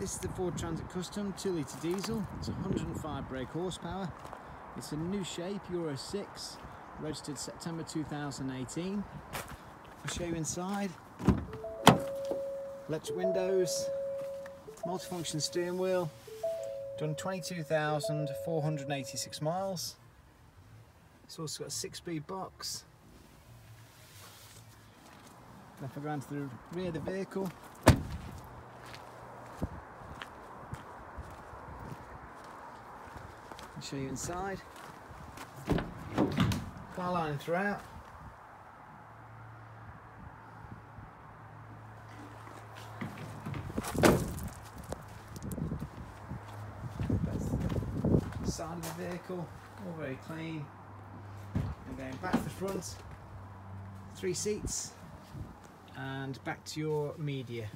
This is the Ford Transit Custom 2 litre diesel. It's 105 brake horsepower. It's a new shape, Euro 6, registered September 2018. I'll show you inside. Electric windows, multifunction steering wheel, done 22,486 miles. It's also got a six-speed box. If I go around to the rear of the vehicle, I'll show you inside. Car line throughout. Side of the vehicle, all very clean. And then back to the front, three seats, and back to your media.